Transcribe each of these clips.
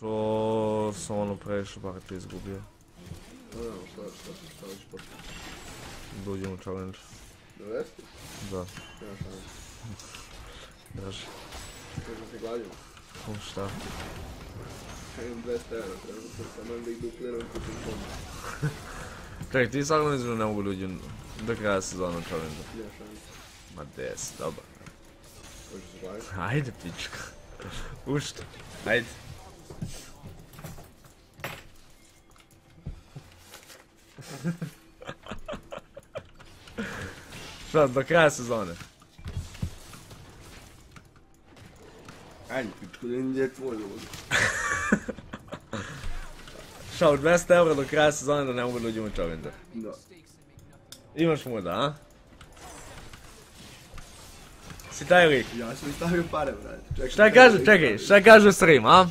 To sam ono previše parati izgubio. Ne šta, šta, šta pošto. Da uđem u challenge. 90? Da, Nema šanse. drži. Možda se gladim. U šta? Ja imam 200 eura, trenutno sam da ih dupliram kupim fond. Čekaj, ti sad ne mogu ljudi do kraja sezona challenge. Nema šanse. Ma des, dobro. Hoćeš se gladiti? Ajde, pička. U šta? Ajde. Šta, do kraja sezone? Ajde, pičku, da vidim gdje je tvoj ljudi. Šta, u 200 eura do kraja sezone da ne mogu da uđem u challenge. Da. Imaš muda, a? Si taj lik? Ja sam stavio pare, brate. Šta kaže, čekaj, šta kaže stream, a?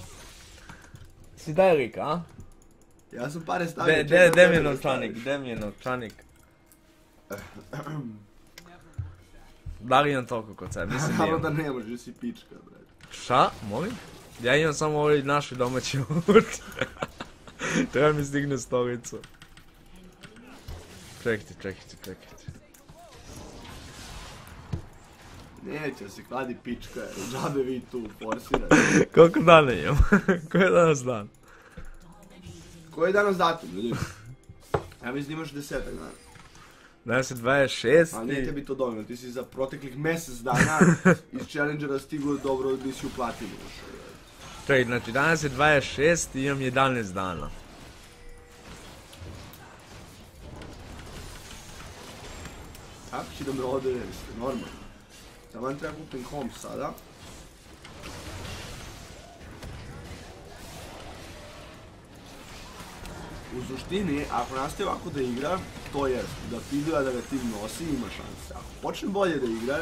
Si lik, a? Ja sam pare stavio. De, de, da de mi je tebe novčanik, staviš. de mi je novčanik. Da li imam toliko kod sebe? Mislim da Naravno da imam. ne možeš, si pička, brate. Šta? Molim? Ja imam samo ovaj naši domaći urt. Treba mi stigne stolicu. Čekajte, čekajte, čekajte. Neće se kladi pička, džabe vi tu forsirate. Koliko dana imam? Koji je danas dan? Koji je danas datum, ljudi? Ja mislim da imaš desetak dana. Danas je 26. Ali nije tebi to dovoljno, ti si za proteklih mjesec dana iz Challengera stigao dobro da si uplatili. Čekaj, znači danas je 26 i imam 11 dana. Kako će da me jeste, normalno. Samo vam treba kupim komp sada. U suštini, ako nastaje ovako da igra, to je da Fidua da ga tim nosi, ima šanse. Ako počne bolje da igra,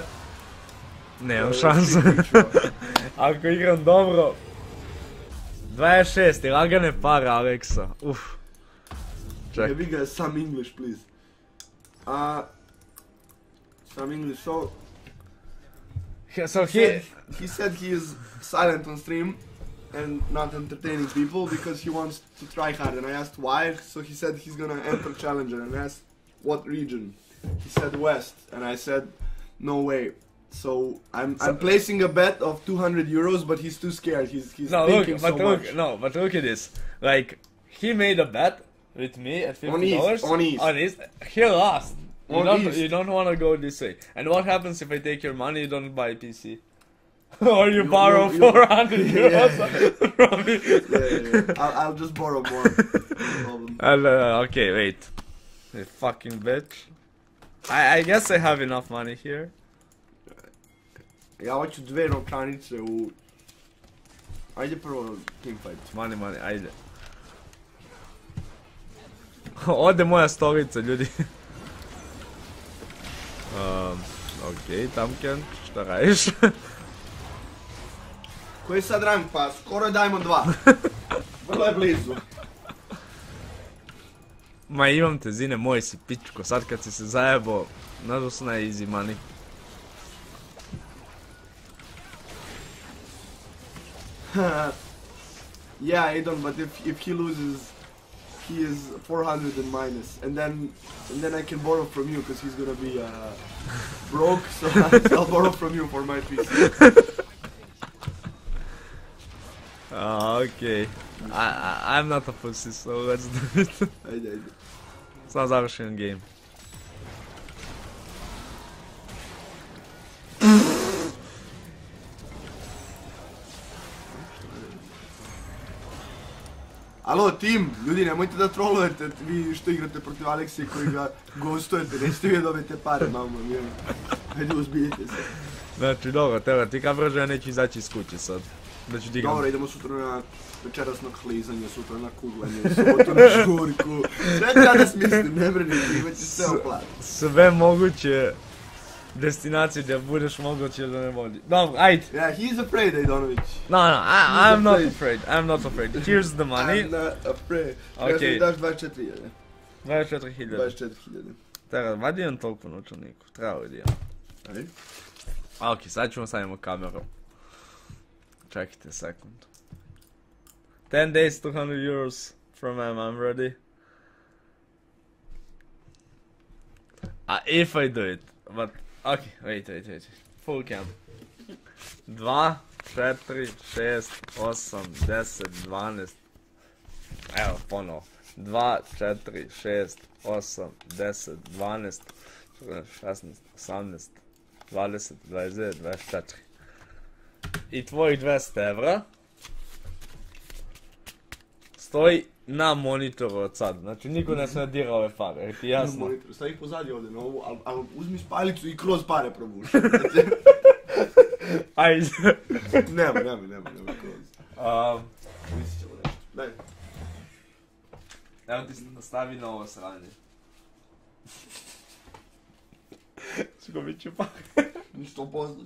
Nemam šanse. Ako igram dobro. 26 i lagane pare Aleksa. Uf. Čekaj. Jebi ga, some English, please. Uh, some English, so... So he... he said he is silent on stream and not entertaining people because he wants to try hard. And I asked why, so he said he's gonna enter Challenger. And I asked what region. He said West, and I said no way. So I'm So- I'm placing a bet of 200 euros, but he's too scared. He's he's No, look, thinking but so look, much. no, but look at this. Like, he made a bet with me at fifty dollars. On East. On East. He lost. You On don't, East. you don't want to go this way. And what happens if I take your money? You don't buy a PC. or you, You- borrow you- you- 400 euros Yeah. from me. Yeah, yeah. I'll, I'll just borrow more. Uh, okay, wait. You fucking bitch. I, I guess I have enough money here. Ja hoću dve novčanice u... Ajde prvo teamfight. Money, money, ajde. Ode moja stolica, ljudi. um, ok, Tamken, šta radiš? Koji je sad rank pa? Skoro je Diamond 2. Vrlo je blizu. Ma imam te zine, moj si pičko, sad kad si se zajebo, sam na easy money. yeah, Adon, but if, if he loses, he is 400 and. And then and then I can borrow from you because he's gonna be uh, broke, so I'll borrow from you for my PC. Ah, okay. I, I, I'm not a pussy, so let's do it. Ajde, ajde. Sad završen game. Alo, tim, ljudi, nemojte da trolujete vi što igrate protiv Aleksije koji ga gostujete, nećete vi dobijete pare, mamo, milim. Ajde, uzbiljite se. Znači, dobro, tera, ti kao ja neću izaći iz kuće sad. Da ću digram. Dobro, idemo sutra na večeras na klizanje, sutra na kuglanje, subotu na žurku. Sve treba da smislim, ne brinite, imat sve S- oplat. Sve moguće destinacije gdje budeš moguće da ne vodi. Dobro, ajde. Yeah, he's afraid, Ajdonović. No, no, I, I'm not afraid. I'm not afraid. Here's the money. I'm not afraid. Okay. Daš 24.000. 24.000. 24.000. Tera, vadi imam toliko novčaniku. Trebali da imam. Ajde. Ok, sad ćemo stavimo kameru. Čekajte second. 10 days, 200 euros from him. I'm ready. Uh, if I do it, but okay, wait, wait, wait. Full count. 2, 4, 6, 8, 10, 12. Evo, ponovo. 2, 4, 6, 8, 10, 12, 16, 18, 20, 29, 24. I tvojih 200 evra stoji na monitoru od sad. Znači niko ne smije dira ove pare, jer ti jasno. Monitor, stavi ih pozadi ovdje na ovu, ali al uzmi spalicu i kroz pare probuši. Ajde. nema, nema, nema, nema kroz. Um, Mislit ćemo nešto. Daj. evo ti stavi na ovo sranje. Čekaj, bit će pa. Ništo posto.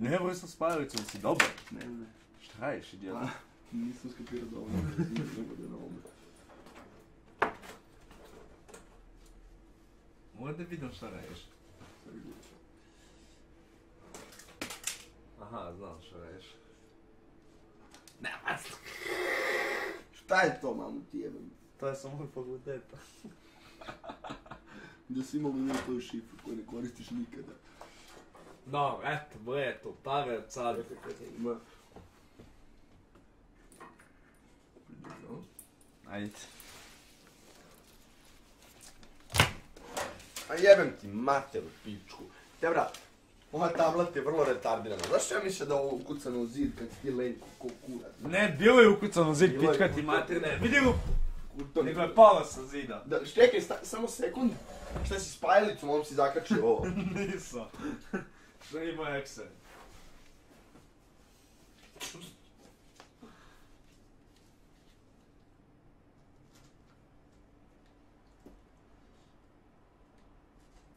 Ne, broj sa spajalicom si dobar. Ne, ne. Šta radiš, idiot? A, Nisam skapirao dovoljno. Ne bude na ovome. Moram da vidim šta radiš. Aha, znam šta radiš. Nema Šta je to, mamu ti jebem? To je samo moj fakultet. Da si imao da to šifru koju ne koristiš nikada. No, eto, bre, to pare od sad. Ma. Ajde. A jebem ti mater u pičku. Te brat, ova tablet je vrlo retardirana. Znaš što ja mislim da ovo ukucano u zid kad si ti lenko ko kurac? Ne, bilo je ukucano zid, Bilo je pička ti ukucano. materne. Vidi ga, Kurton. nego je pala sa zida. Da, čekaj, sta, samo sekund. Šta si s pajalicom, on si zakačio ovo. Nisam. Да има ексе.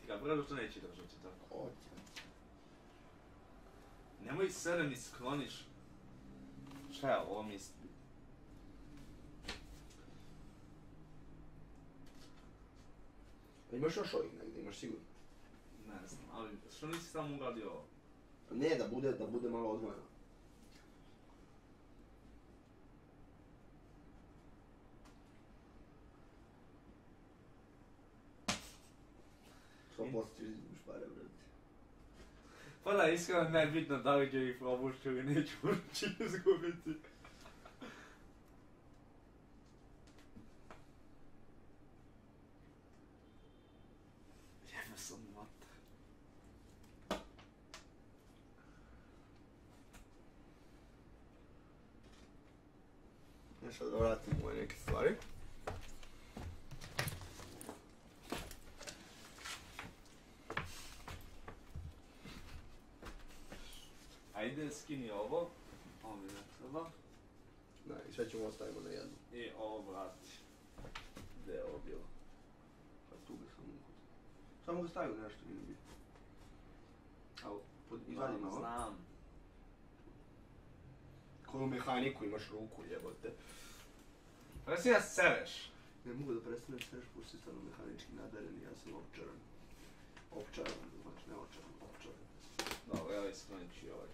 Така, брадото не е читал жълтита. Nemoj se da mi skloniš. Šta ja ovo mislim? Imaš još ovih negdje, imaš sigurno. Ne znam, ali što nisi samo ugradio ovo? Ne, da bude, da bude malo odvojeno. Što poslije ćeš izgubiš pare, brate. Pa da, iskreno ne je bitno da li ću ih probušiti ili neću ući izgubiti. Nešto da vratim moje neke stvari. Ajde, skini ovo. Ovo ne treba. Da, i sve ćemo ostavimo na jednu. I ovo vrati. Gdje je ovo bilo? Pa tu ga samo. Samo ga stavim nešto, nije bitno. Au, Pod, izvadi malo. Znam. Koju mehaniku imaš ruku, jebote. Da sereš. Ne mogu da prestanem seš, pošto si stvarno mehanički nadaren i ja sam opčaran. Opčaran, znači ne očaran, opčaran. Dobro, evo isklonit ću i ovaj.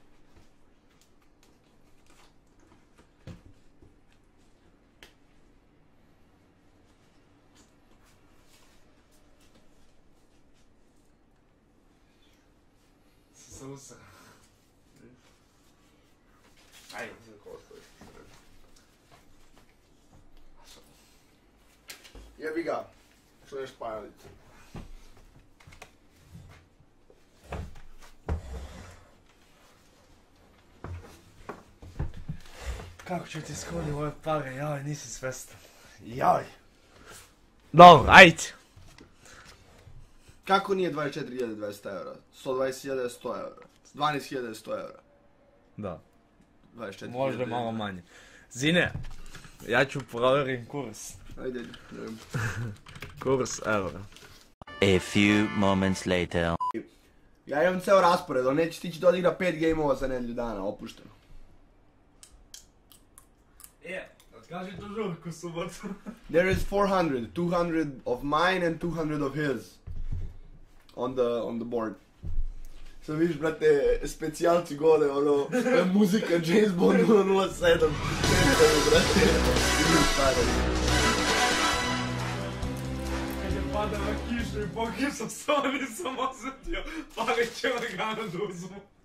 Susa. Ajde. Kako ostaviš? Jebi ga. Što je špajalica? Kako ću ti skloniti ove pare, jaj, nisi svestan. Jaj. Dobro, ajde. Kako nije 24.200 eura? 120.000 je 100 eura. 12.000 je 100 eura. Da. 24.000 Možda malo manje. Zine, ja ću provjerim kurs. Ajde, ajde. Kurs eura. A few moments later. Ja imam ceo raspored, on neće stići da odigra 5 gameova za nedelju dana, opušteno. Je, odkaži tu žurku subotu. There is 400, 200 of mine and 200 of his on the on the board. Što vidiš, brate, specijalci gole, ono, muzika James Bond 007. brate. Vidim staro. Kad je padala kiša i po kiša, stvarno nisam osjetio, pa je lagano da uzmu.